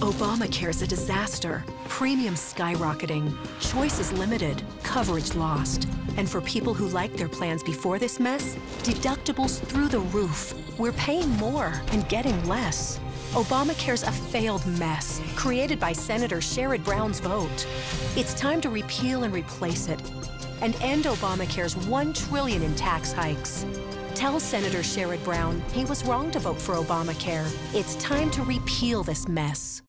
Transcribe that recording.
Obamacare is a disaster. Premiums skyrocketing, choices limited, coverage lost. And for people who liked their plans before this mess, deductibles through the roof. We're paying more and getting less. Obamacare's a failed mess, created by Senator Sherrod Brown's vote. It's time to repeal and replace it, and end Obamacare's $1 trillion in tax hikes. Tell Senator Sherrod Brown he was wrong to vote for Obamacare. It's time to repeal this mess.